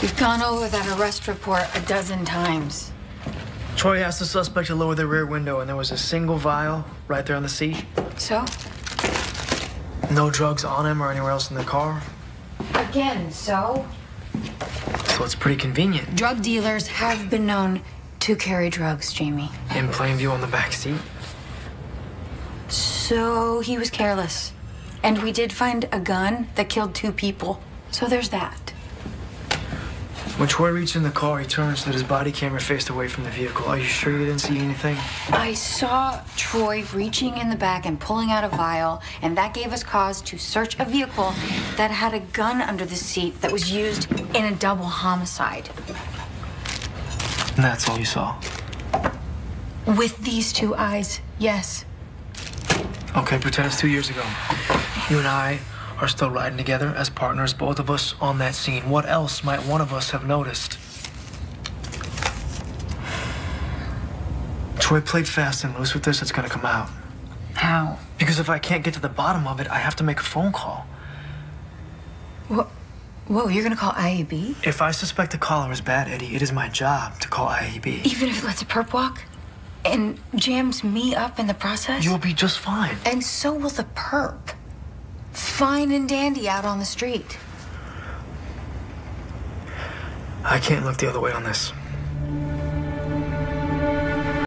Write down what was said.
We've gone over that arrest report a dozen times. Troy asked the suspect to lower the rear window, and there was a single vial right there on the seat. So? No drugs on him or anywhere else in the car. Again, so? So it's pretty convenient. Drug dealers have been known to carry drugs, Jamie. In plain view on the back seat. So he was careless. And we did find a gun that killed two people. So there's that. When Troy reached in the car, he turned so that his body camera faced away from the vehicle. Are you sure you didn't see anything? I saw Troy reaching in the back and pulling out a vial, and that gave us cause to search a vehicle that had a gun under the seat that was used in a double homicide. And that's all you saw? With these two eyes, yes. Okay, pretend it's two years ago. You and I are still riding together as partners, both of us on that scene. What else might one of us have noticed? Troy played fast and loose with this, it's gonna come out. How? Because if I can't get to the bottom of it, I have to make a phone call. What? Whoa, you're gonna call IAB? If I suspect a collar is bad, Eddie, it is my job to call IAB. Even if it lets a perp walk? And jams me up in the process? You'll be just fine. And so will the perp fine and dandy out on the street. I can't look the other way on this.